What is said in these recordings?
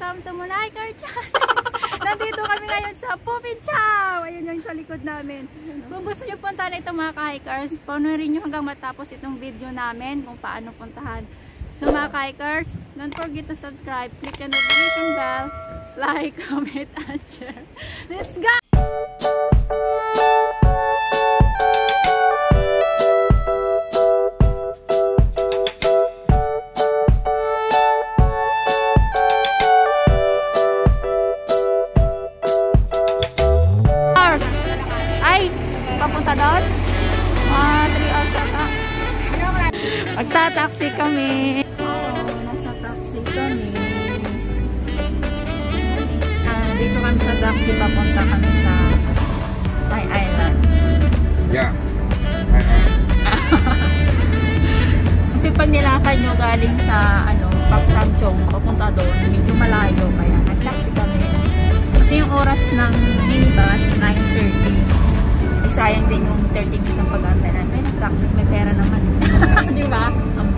Welcome to Munaycar Channel! Nandito kami ngayon sa Pupin Chow! Ayun yung sa likod namin. Kung gusto nyo puntahan ito mga kahikers, panoorin nyo hanggang matapos itong video namin kung paano puntahan. So mga kahikers, don't forget to subscribe, click the notification bell, like, comment, and share. Let's go! Sayang din yung 30 minutes ang pag-antay namin. May pera naman. Di ba? Ang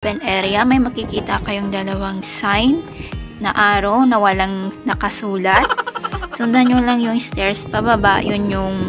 open area, may makikita kayong dalawang sign na arrow na walang nakasulat. Sundan nyo lang yung stairs pababa, yun yung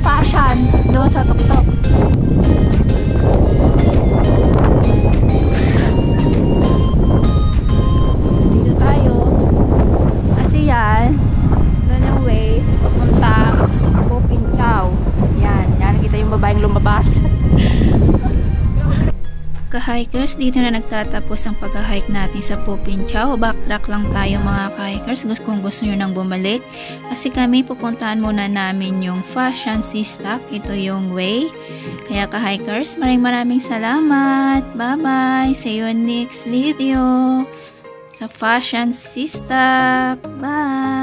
fashion doon sa tuktok. Ka-hikers, dito na nagtatapos ang pag-hike natin sa Popinchaw. Backtrack lang tayo mga ka-hikers kung gusto nyo nang bumalik. Kasi kami pupuntahan muna namin yung Fashion Sistak. Ito yung way. Kaya ka-hikers, maraming maraming salamat. Bye-bye. See you next video sa Fashion Sistak. Bye!